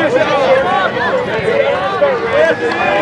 Existe! Existe!